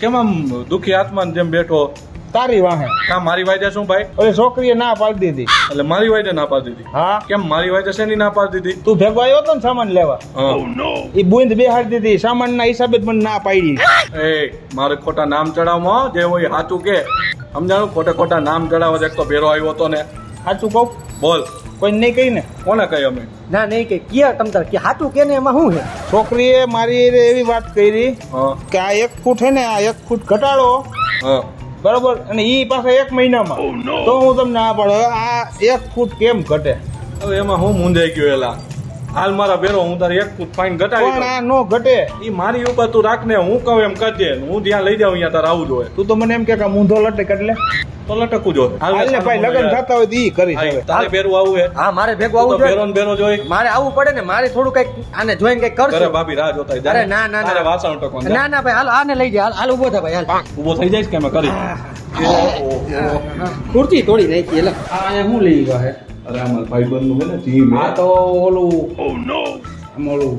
કેમ આમ દુખી આત્માને જેમ બેઠો? તારી વાહે. કા મારી વાયદા શું ભાઈ? અરે છોકરીએ ના પાડી દીધી. એટલે મારી વાજે ના પાડી દીધી. હા? કેમ મારી વાજે શેની ના પાડી દીધી? તું ભેગો આવ્યો તો ને સામાન લેવા. એ બુંદ બેહાડી દીધી. સામાન ના હિસાબે જ મને ના પાડી. એ મારે ખોટા નામ ચડાવમાં જે હોય સાચું કે. સમજાણું? ખોટા ખોટા નામ ચડાવવા એક તો ભેરો આવ્યો હતો ને. સાચું કહું? બોલ. કોઈ નહીં કહી ને? કોને કહી અમે? ના નહીં કે કિયા તમ તાર? કે હાટું કે ને એમાં શું છે? છોકરીએ મારી એવી વાત કરી હા. કે આ એક ફૂટ હે ને આ એક ફૂટ ઘટાડો. હા. બરોબર? અને ઈ પાછા એક મહિનામાં. તો હું તમને આ પાડો. આ એક ફૂટ કેમ ઘટે? હવે એમાં હું મૂંઝાઈ ગયો એલા. હાલ મારા ભેરો હું તારે એક ફૂટ ફાઈન ઘટાડી પણ આ નો ઘટે. ઈ મારી ઉપર તું રાખ ને હું કહું એમ કરજે હું ત્યાં લઈ જાઉં અહીંયા તારે આવું જોઈએ તું તો મને એમ કે કે મૂંધો લટક એટલે તો લટકવું જોઈએ. હાલ હાલ ભાઈ લગન થતા હોય તો ઈ કરી તારે ભેરું આવું હે? હા મારે ભેગું આવું જોઈએ. આવવું ભેરો જોઈએ ને મારે આવું પડે ને મારે થોડું કંઈક આને જોઈને કંઈક કરશે. અરે ભાભી રાહ જોતા અરે ના ના ના. વાસણ ટકવાનું ના ના ભાઈ હાલ આને લઈ જાય હાલ હાલ ઊભો થા ભાઈ હાલ. ઊભો થઈ જઈશ કે મે કરી? ખુરચી તોડી નાખી એટલે આ હું લઈ ગયો હે? અરે અમાર ભાઈબંધનું હે ને ટીમ આ તો ઓલું આમ ઓલું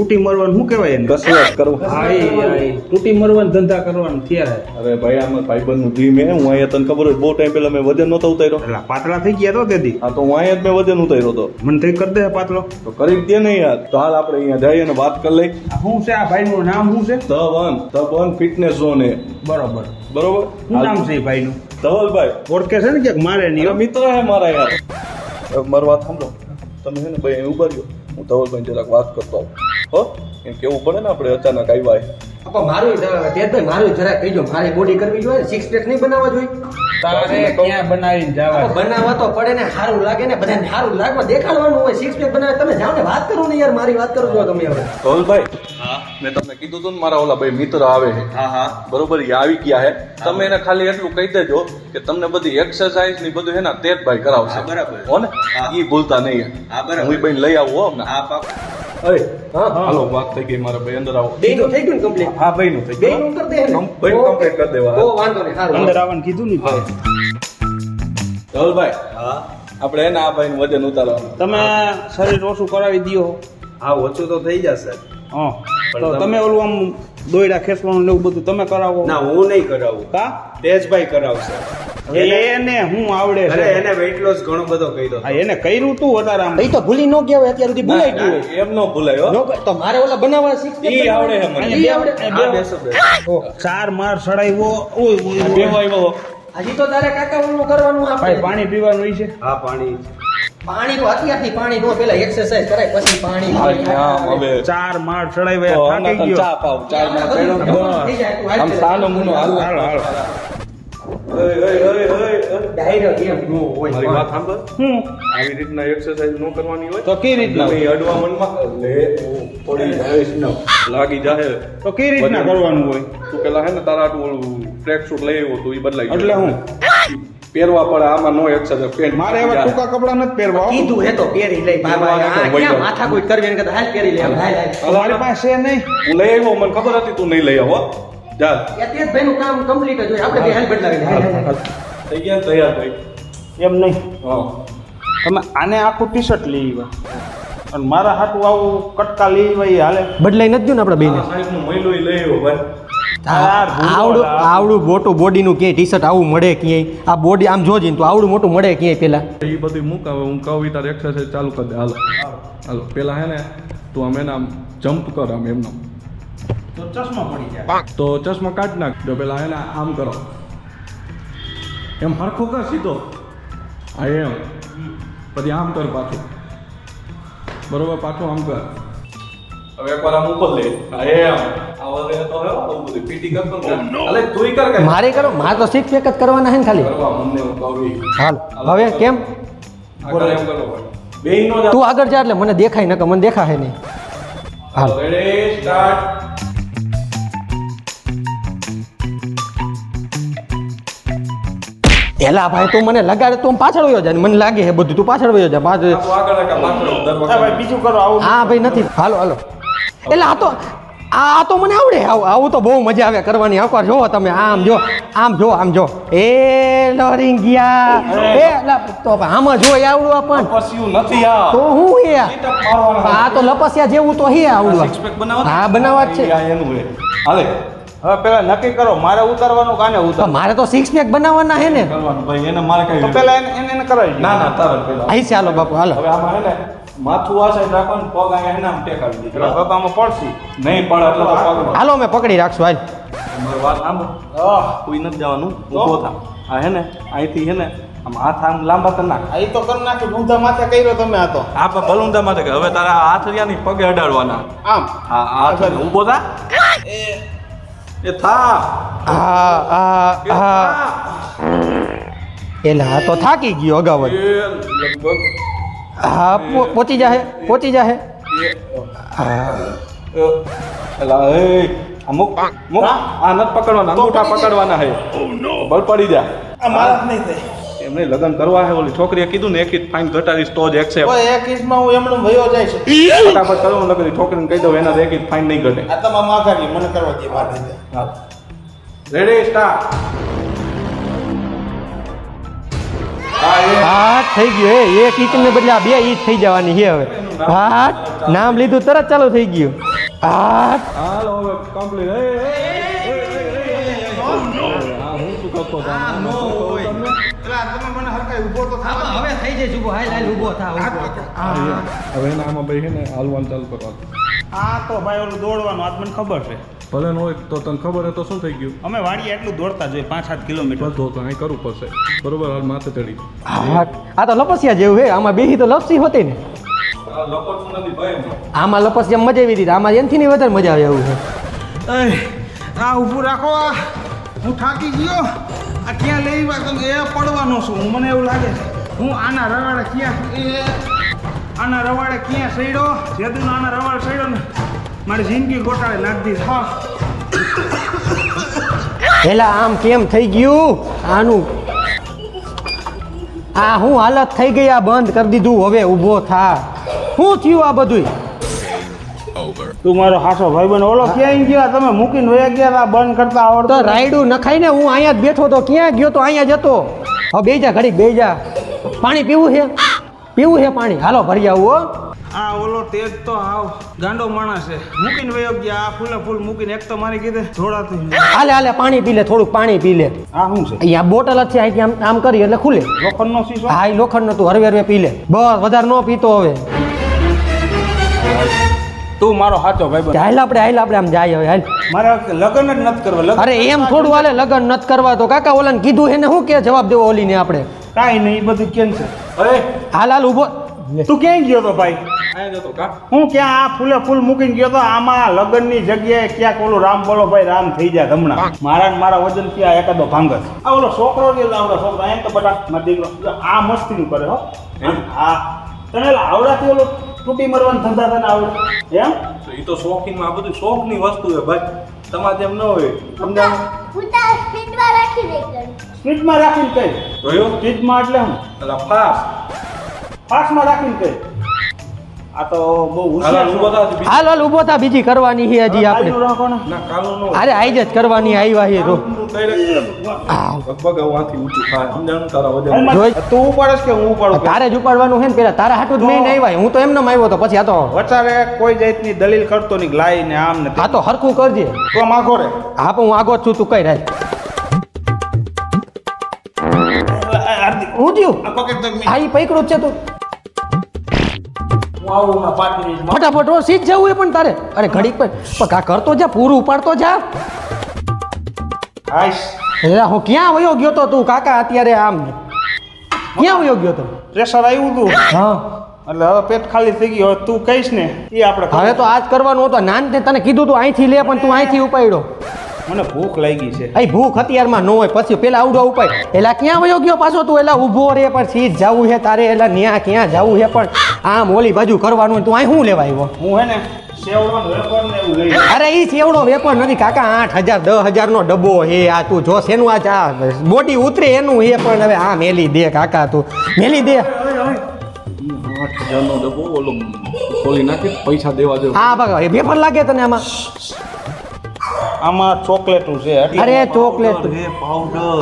તૂટી મરવાનું શું કહેવાય એને? કસરત કરવા એ. તૂટી મરવાનું ધંધા કરવાનું હે અરે ભાઈ આમાં ભાઈબંધનું જીમ હે હું અહીંયા તને ખબર હોય બહુ ટાઈમ પહેલા મેં વજન નતો ઉતાર્યો. એટલે પાતળા થઈ ગયા તો તેથી. હા તો હું અહીંયા જ મેં વજન ઉતાર્યો હતો. મને થઈ કરી દે પાતળો. તો કરી દે ને યાર. તો હાલ આપણે અહીંયા જઈએ અને વાત કરી લઈ શું છે? આ ભાઈ નું નામ શું છે? The one the one fitness zone હે બરોબર. બરોબર? શું નામ છે ભાઈ નું ધવલભાઈ. ઓળખે છે ને ક્યાંક મારે નહીં મિત્ર હે મારા યાર. મરવા મારી વાત સાંભળો. તમે છે ને ભાઈ અહીં ઊભા રહ્યો. હું ધવલભાઈ જરાક વાત કરતો આવું. હો એમ કેવું પડે ને આપણે અચાનક આવ્યા હે. આપા મારું તેજભાઈ મારું જરા કહીજો. મારી બોડી કરવી જોઈએ સિક્સ પેક નહીં બનાવવા જોઈએ? તારે ક્યાં બનાવીને જવા બનાવવા તો પડે ને સારું લાગે ને બધાને સારું લાગવા દેખાડવાનું હોય સિક્સ પેક બનાવે. તમે જાઓ ને વાત કરો ને યાર મારી વાત કરો છો તમે હવે. ધવલભાઈ મેં તમને કીધું હતું ને મારા ઓલા ભાઈ મિત્ર આવે છે. હા હા. બરોબર એ આવી ગયા હે. તમે એને ખાલી એટલું કહી દેજો કે તમને બધી એક્સરસાઇઝની બધું હે ને તે જ ભાઈ કરાવશે બરાબર. હો ને? એ ભૂલતા નહીં. હા બરાબર. હું ભાઈ લઈ આવું હો ને હા પાક. અરે હાલો વાત થઈ ગઈ મારા ભાઈ અંદર આવો. બે નું થઈ ગયું કમ્પ્લીટ હા ભાઈ નું થઈ ગયું. નું કરી દે ને. કમ્પ્લીટ કરી દેવા. બહુ વાંધો નહીં સારું અંદર આવવાનું કીધું ને ભાઈ. ધવલભાઈ આપણે એને આ ભાઈ વજન ઉતારવાનું. તમે શરીર ઓછું કરાવી દો હા ઓછું તો થઈ જશે. હા. તો તમે ઓલું આમ દોયડા ખેંચવાનું ને એવું બધું તમે કરાવો. ના હું નહીં કરાવું. કા તેજભાઈ કરાવશે. એને હું આવડે છે. એને વેઇટ લોસ ઘણો બધો કર્યો હા, એને કર્યું તું વધારે આમ. એ તો ભૂલી ન ગયા અત્યાર સુધી ભૂલાઈ ગયું એમ નો ભૂલાય તો મારે ઓલા બનાવવા સિક્સ ઈ આવડે હે મને. ઈ આવડે? બેસો બેસો. ચાર માર સડાવ્યો. ઓય ઓય, બે હજી તો તારે કાકા ઓલું કરવાનું આપણે. પાણી પીવાનું છે? હા પાણી. પાણી અત્યારથી પાણી નો પેલા એક્સરસાઇઝ કરાય પછી પાણી ચાર થાકી ગયો. ચા પાવ આમ સાનો મુનો હાલ હાલો, હાલો. લાગી જાહે. તો કઈ રીતના કરવાનું હોય? તું પેલા હે ને તારા ટ્રેક સૂટ લઈ આવ્યો તું એ બદલાઈ એટલે હું? પહેરવા પડે આમાં નો એક્સરસાઇઝ પેન્ટ મારે એવા ટૂંકા કપડા નથી પહેરવા. કીધું હે તો પહેરી લઈ બાબા ક્યાં માથા કોઈ કરવી એને કરતા હાલ પહેરી લે હાલ હાલ મારી પાસે નહીં. હું લઈ આવ્યો મને ખબર હતી તું નહીં લઈ આવો જા. તે ભાઈ નું કામ કમ્પ્લીટ જ હોય આપણે બે હાલ બદલાવી. થઈ ગયા તૈયાર થઈ? એમ નહીં. હા. તમે આને આખું ટી શર્ટ લઈ આવ્યા. અને મારા હાટું આવું કટકા લઈ આવ્યા હાલે. બદલાઈ નથી ને આપણા સાહેબનું મહિલો લઈ આવ્યો ભાઈ. આવડું આવડું મોટું બોડીનું ક્યાંય ટી શર્ટ આવું મળે ક્યાંય? આ બોડી આમ જોજે ને તો આવડું મોટું મળે ક્યાંય પેલા? એ બધું મૂકાવે હું કહું તારે એક્સરસાઇઝ ચાલુ કરી દે. હાલો. હાલો. પેલા હે ને તું આમ એને આમ જમ્પ કર આમ એમનો. તો ચશ્મા પડી જાય. તો ચશ્મા કાઢ નાખ. જો પેલા હે ને આમ કરો. એમ હરખો કર સીધો. આ એમ. પછી આમ કર પાછું. બરોબર પાછું આમ કર. હવે એકવાર આમ ઉપર લે. આ એમ. હે કે. મારે કરો મારે તો સિક્સ પેક જ કરવાના હે ને ખાલી. હું. હાલ હવે કેમ? તું આગળ જા એટલે મને દેખાય નકર મને દેખાય નહીં. હાલ. એલા ભાઈ તું મને લગાડે તું પાછળ વયો જાય મને લાગે છે બધું તું પાછળ વયો જા. પાછળ આગળ કે પાછળ દર હા ભાઈ બીજું કરો હા ભાઈ નથી. હાલો હાલો. એટલે આ તો આ તો મને આવડે. આવું તો બહુ મજા આવે કરવાની. એકવાર જોવો તમે. આમ જો આમ જો આમ જો. એ લોરિંગ ગયા એ તો આમાં જો આવડું આપણ. પસ્યું નથી આ. તો હું એ આ? તો લપસ્યા જેવું તો હે આવડું. હા બનાવવા છે. આ એનું હે. હાલે. હવે પેલા નક્કી કરો મારે ઉતારવાનું કાને ઉતાર મારે તો સિક્સ પેક બનાવવાના હે ને. કરવાનું ભાઈ એને મારે કઈ પેલા એને એને કરાવી ના ના તારે પેલા. અહીં ચાલો બાપુ હાલો. હવે આમાં હે ને માથું આ સાઈડ રાખવાનું પગ અહીંયા એને આમ ટેકાવી એટલે પેલા બાપામાં પડશે. નહીં પડે એટલે તો પગ હાલો મેં પકડી રાખશું હાલ. મારી વાત સાંભળ. કોઈ નથી જવાનું ઊભો થા. આ હે ને અહીંથી હે ને આમ હાથ આમ લાંબા કરી નાખ. તો કરી નાખી ઊંધા માથે કર્યો તમે આ તો. આ પણ બલુંદા માથે કે હવે તારા હાથ રહ્યા ની પગે અડાડવાના. આમ. હા હાથ ઊભો થા. એ થા. હા હા એ હા. એલા આ તો થાકી ગયો અગાઉ લગભગ. હા પોચી જાહે પોચી જાહે. એલા એ. અમુક મુક મુક આ નત પકડવાના અંગૂઠા પકડવાના હે. બળ પડી જા. આ મારા નહીં થાય. એમને લગ્ન કરવા હે ઓલી છોકરીએ કીધું ને એક જ ફાઇન ઘટાડીશ તો જ એક્સેપ્ટ કોઈ એક ઇંચમાં હું એમનો ભયો જાય છે ફટાફટ કરવું નકરી છોકરીને કહી દઉં એના એક જ ફાઇન નહીં ઘટે આ તમામ આઘારી મને કરવા દે મારે નહીં રેડી સ્ટાર્ટ હા એ હા થઈ ગયું હે એક ઈચ ને બદલે આ બે ઈચ થઈ જવાની છે હવે હા નામ લીધું તરત ચાલુ થઈ ગયું હા હાલો હવે કમ્પ્લીટ એ. હા હું શું કરતો ઊભો હાલ હાલ ઊભો થા હા, હવે એના આમાં ભાઈ છે ને હાલવાનું ચાલુ કરવાનું. આ તો ભાઈ ઓલું દોડવાનું આજ મને ખબર છે. ભલે ન હોય તો તને ખબર હે તો શું થઈ ગયું? અમે વાડીએ એટલું દોડતા જોઈએ પાંચ સાત કિલોમીટર. બધો તો અહીં કરવું પડશે. બરોબર હાલ માથે ચડી. હા આ તો લપસિયા જેવું હે આમાં બેહી તો લપસી હોતી ને. આમાં લપસિયા મજા આવી હતી આમાં એનથી ની વધારે મજા આવે એવું છે. આ ઊભું રાખો આ હું થાકી ગયો. આ ક્યાં લઈ તમે? એ પડવાનો છું મને એવું લાગે છે. હું આના રવાડે ક્યાં? આના રવાડે ક્યાં સડ્યો જેદુ આના રવાડે સડ્યો ને મારી જિંદગી ગોટાળે નાખી દીધી. હા. પેલા આમ કેમ થઈ ગયું? આનું આ હું હાલત થઈ ગઈ આ બંધ કરી દીધું હવે ઊભો થા. શું થયું આ બધું તું મારો હાસો ભાઈ બન ઓલો ક્યાંય ગયા? તમે મૂકીને વયા ગયા બંધ કરતા આવડતો રાયડું નખાઈને હું અહીંયા જ બેઠો તો ક્યાં ગયો તો અહીંયા જતો હવે બે જા ઘડીક બે જા પાણી પીવું છે? પીવું છે પાણી? હાલો ભરી આવું હો. આ ઓલો તેજ તો આવ ગાંડો માણસ છે. મૂકીને વયો ગયા. આ ફૂલે ફૂલ મૂકીને એક તો મારી કીધે જોડાતું હાલે હાલે પાણી પી લે થોડુંક પાણી પી લે. આ શું છે? અહીંયા બોટલ જ છે અહીંથી આમ આમ કરી એટલે ખુલે. લોખંડનો શીશો? હા લોખંડ નો તું હરવે હરવે પી લે. બસ વધારે ન પીતો હવે. તું મારો સાચો ભાઈ હાલ આપણે હાલ આપણે આમ જાય હવે હાલ. મારે લગન જ નથી કરવા. અરે એમ થોડું હાલે લગન નથી કરવા તો કાકા ઓલાને કીધું એને શું કે જવાબ દેવો ઓલીને આપણે? કાંઈ નહીં એ બધું કેમ છે? અરે! હાલ હાલ ઊભો. તું ક્યાંય ગયો તો ભાઈ? હું ક્યાં આ ફૂલે ફૂલ મૂકીને ગયો તો આમાં લગ્નની જગ્યાએ ક્યાંક ઓલું રામ બોલો ભાઈ રામ થઈ જાય હમણાં. મારા મારા વજન ક્યાં એકાદો ભાંગત આ ઓલો છોકરો કે આવડો છોકરો એમ તો બધા મારા દીકરો. આ મસ્તીનું કરે હો. આ તને આવડાથી ઓલો તૂટી મરવાનું ધંધા તને આવડે? એમ? તો એ તો શોખીનમાં આ બધું શોખની વસ્તુ છે ભાઈ. તમારે જેમ ન હોય. તારા સ્પીડમાં રાખીને કઈ? જોયું? સ્પીડમાં એટલે હું? એટલે ફાસ્ટ. ફાસ્ટમાં રાખીને કઈ? આ તો બહુ હોશિયાર હાલ હાલ ઊભો થા બીજી કરવાની છે હજી આપણે. અરે આઈ જ કરવાની આવ્યા છે રો. તું ઉપાડસ કે હું ઉપાડું? તારે જ ઉપાડવાનું છે ને પેલા. તારા હાટું જ મેં નહીં આવ્યા હું. તો એમને આવ્યો તો પછી આ તો વચારે કોઈ જાતની દલીલ કરતો નહીં લાઈ ને આમ ને આ તો હરખું કરજે. તો માગો રે. હા પણ હું આગો જ છું તું કઈ રાખ થયું આ પકડ તો હા એ પૈકડું જ છે તું. હું આવું હમણાં પાંચ મિનિટમાં ફટાફટ ઓ સીધ જવું એ પણ તારે. અરે ઘડીક પર. પણ આ કરતો જા પૂરું ઉપાડતો જા. એલા હું ક્યાં વયો ગયો તો તું? કાકા અત્યારે આમ. ક્યાં વયો ગયો તો? પ્રેશર આવ્યું તું. હા. એટલે હવે પેટ ખાલી થઈ ગયું. હવે તું કહીશ ને એ આપણે હવે તો આજ કરવાનું હતો. નાન તે તને કીધું તું અહીંથી લે પણ તું અહીંથી ઉપાડ્યો. મને ભૂખ લાગી છે. અહીં ભૂખ અત્યારમાં ન હોય પછી પેલા આવડો ઉપાય. એલા ક્યાં વયો ગયો પાછો તું? એલા ઊભો રે પણ સીધ જવું છે તારે એલા ન્યા ક્યાં જવું છે પણ આમ ઓલી બાજુ કરવાનું તું અહીં શું લેવા આવ્યો? હું હે ને અરે ઈ સેવડો વેપાર નથી કાકા આઠ હજાર દસ હજાર નો ડબ્બો હે આ તું. જો શેનું આ ચા બોડી ઉતરે એનું હે પણ હવે આ મેલી દે કાકા તું. મેલી દે. ડબ્બો ઓલો ખોલી નાખી પૈસા દેવા દે. હા બાકા એ વેફર લાગે તને આમાં? આમાં ચોકલેટું છે એટલે અરે ચોકલેટ.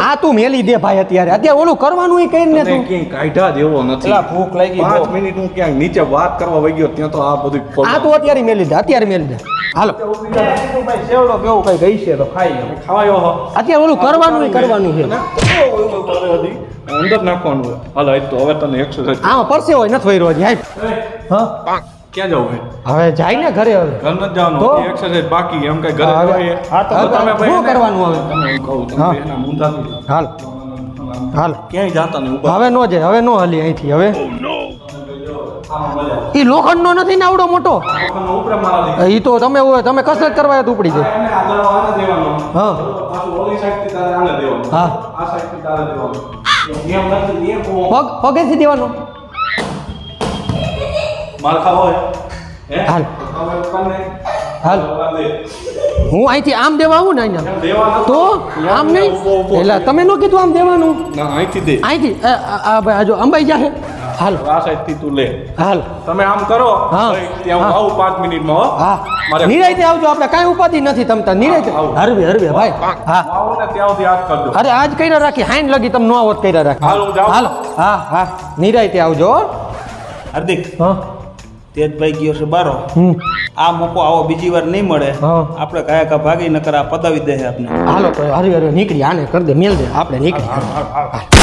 આ તું મેલી દે ભાઈ અત્યારે. અત્યારે ઓલું કરવાનું એ કરીને તું. ક્યાંય કાઢા જેવો નથી. પેલા ભૂખ લાગી 5 મિનિટ હું ક્યાંક નીચે વાત કરવા વઈ ગયો ત્યાં તો આ બધું આ તું અત્યારે મેલી દે અત્યારે મેલી દે. હાલો. ભાઈ સેવડો કેવું કઈ ગઈ છે તો ખાઈ ખાવાયો હો અત્યારે ઓલું કરવાનું કરવાનું છે. અંદર નાખવાનું હાલ તો હવે તને એક્સરસાઇઝ હા પરસે હોય નથી હજી હાલ. હા? ક્યાં જવું છે હવે જાય ને ઘરે હવે. ઘર નથી જવાનું એક્સરસાઇઝ બાકી એમ કઈ ઘરે હા, હવે- હા, તો તમે શું કરવાનું હવે તમે? કહું તમે. એના મૂંઝાથી હાલ. હાલ. ક્યાંય જાતા નહીં ઊભા. હવે નો જાય હવે નો હલી અહીંથી હવે. ઈ લોખંડનો નથી ને આવડો મોટો? એ તો તમે તમે કસરત કરવા ઉપડી જાય. આને હા. હા. હું પગ પગેથી દેવાનો. માર ખાવો હે? હે હાલ. હાલ હું અહીંથી આમ દેવા આવું ને અહીંયા? તો આમ નહીં. એટલે તમે ન કીધું આમ દેવાનું? અહીંથી દે. અહીંથી? આ- આ આ ભાઈ જો અંબાઈ જાહે. હાલ. આ સાઈડથી તું લે. હાલ. તમે આમ કરો હા. ત્યાં હું. આવું પાંચ મિનિટમાં હો. હા. મારે નિરાયતે આવજો આપણે કાંઈ ઉપાધિ નથી તમ તાર નિરાયતે હરવે હરવે ભાઈ. હા. હું. ને ત્યાં સુધી હાથ કરજો અરે આજ કર્યા રાખી. હાઈન લગી તમે નો આવત કર્યા રાખી. હાલ હું જાઉં. હાલો. હા હા. નિરાયતે આવજો હો. હાર્દિક. હા. તેજભાઈ ગયો છે બારો. આ મોકો આવો બીજી વાર નહીં મળે. આપણે કયા કા ભાગી નકર આ પતાવી દે આપણે હાલો હરી હરવે નીકળી આને કરી દે મેલ દે આપણે નીકળી.